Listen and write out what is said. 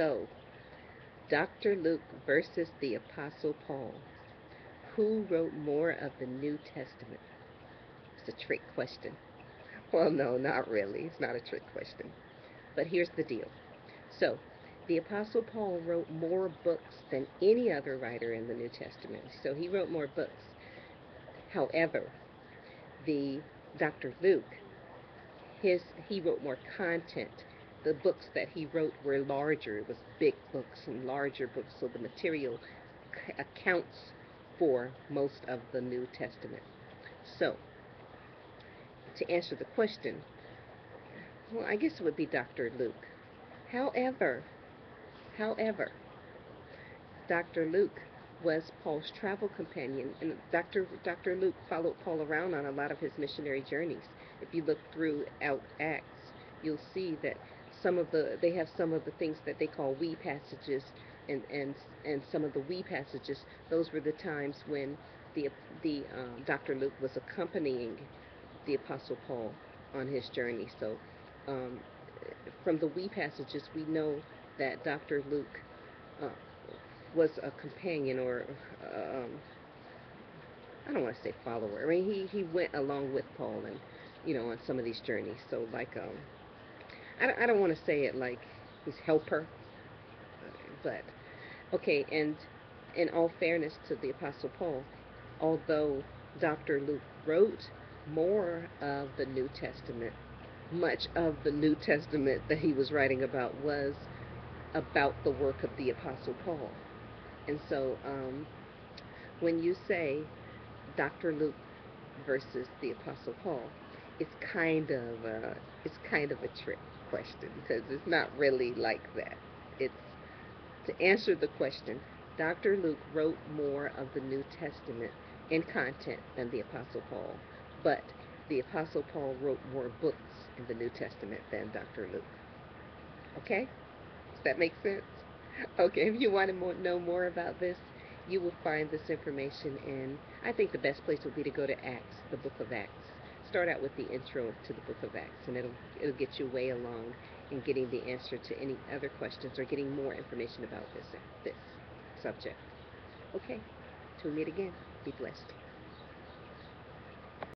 So, Dr. Luke versus the Apostle Paul. Who wrote more of the New Testament? It's a trick question. Well, no, not really. It's not a trick question. But here's the deal. So, the Apostle Paul wrote more books than any other writer in the New Testament. So he wrote more books. However, the Dr. Luke, his he wrote more content. The books that he wrote were larger. It was big books and larger books, so the material accounts for most of the New Testament. So, to answer the question, well, I guess it would be Dr. Luke. However, however, Dr. Luke was Paul's travel companion, and Dr. Dr. Luke followed Paul around on a lot of his missionary journeys. If you look throughout Acts, you'll see that some of the they have some of the things that they call we passages, and and and some of the we passages. Those were the times when the the uh, Dr. Luke was accompanying the Apostle Paul on his journey. So, um, from the we passages, we know that Dr. Luke uh, was a companion or um, I don't want to say follower. I mean, he he went along with Paul and you know on some of these journeys. So like um, I don't, I don't want to say it like his helper, but okay. And in all fairness to the Apostle Paul, although Dr. Luke wrote more of the New Testament, much of the New Testament that he was writing about was about the work of the Apostle Paul. And so um, when you say Dr. Luke versus the Apostle Paul, it's kind of a, it's kind of a trick question because it's not really like that. It's to answer the question, Dr. Luke wrote more of the New Testament in content than the Apostle Paul, but the Apostle Paul wrote more books in the New Testament than Dr. Luke. Okay? Does that make sense? Okay, if you want to know more about this, you will find this information in, I think the best place would be to go to Acts, the book of Acts. Start out with the intro to the book of Acts, and it'll, it'll get you way along in getting the answer to any other questions or getting more information about this, this subject. Okay, till we meet again, be blessed.